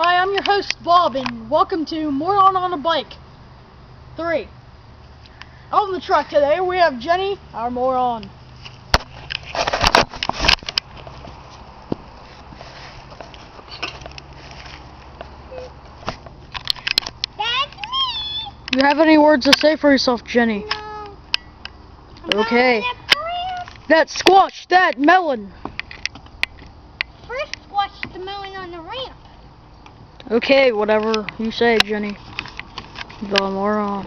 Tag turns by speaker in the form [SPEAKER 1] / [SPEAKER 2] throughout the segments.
[SPEAKER 1] Hi, I'm your host Bob, and welcome to Moron on a Bike 3. On the truck today, we have Jenny, our moron.
[SPEAKER 2] That's me.
[SPEAKER 1] You have any words to say for yourself, Jenny?
[SPEAKER 2] No.
[SPEAKER 1] Okay. That squash, that melon.
[SPEAKER 2] First, squash the melon on the ramp.
[SPEAKER 1] Okay, whatever you say, Jenny. The moron.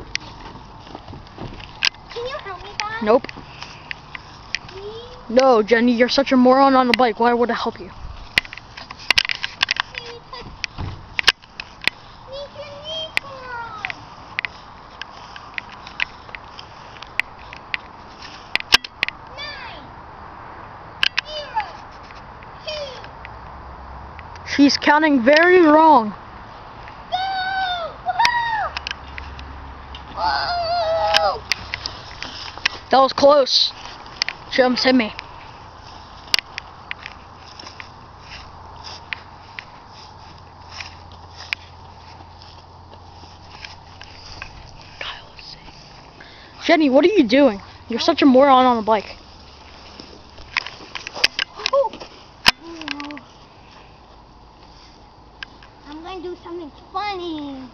[SPEAKER 2] Can you help me, Bob?
[SPEAKER 1] Nope.
[SPEAKER 2] Please?
[SPEAKER 1] No, Jenny, you're such a moron on the bike. Why would I help you? She's counting very wrong.
[SPEAKER 2] Go! Whoa! Whoa!
[SPEAKER 1] That was close. She almost hit me. Jenny, what are you doing? You're such a moron on a bike.
[SPEAKER 2] Oh. Oh. I'm gonna do something funny.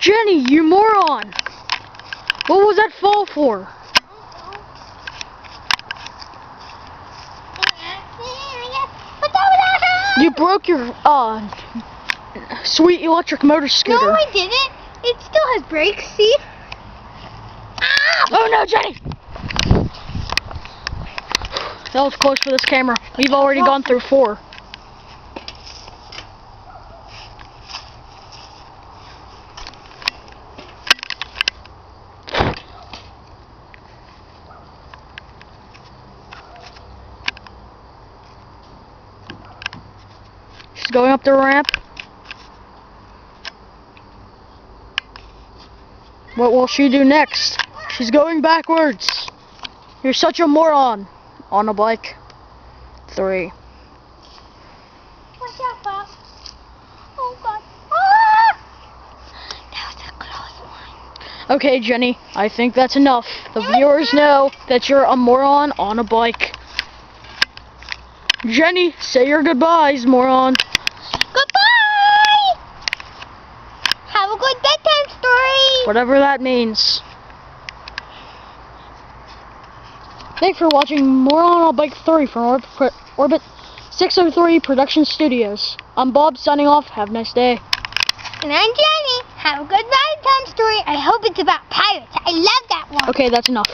[SPEAKER 1] Jenny, you moron! What was that fall for? You broke your uh sweet electric motor scooter.
[SPEAKER 2] No, I didn't. It still has brakes. See?
[SPEAKER 1] Oh no, Jenny! That was close for this camera. We've already gone through four. She's going up the ramp. What will she do next? She's going backwards. You're such a moron. On a bike. Three.
[SPEAKER 2] Watch out, Bob. Oh God. Ah! That was a close one.
[SPEAKER 1] Okay, Jenny, I think that's enough. The viewers know that you're a moron on a bike. Jenny, say your goodbyes, moron.
[SPEAKER 2] Goodbye. Have a good bedtime story.
[SPEAKER 1] Whatever that means. Thanks for watching more on a Bike 3 from Orbit, Orbit 603 Production Studios. I'm Bob signing off. Have a nice day.
[SPEAKER 2] And I'm Jenny. Have a good bedtime story. I hope it's about pirates. I love that one.
[SPEAKER 1] Okay, that's enough.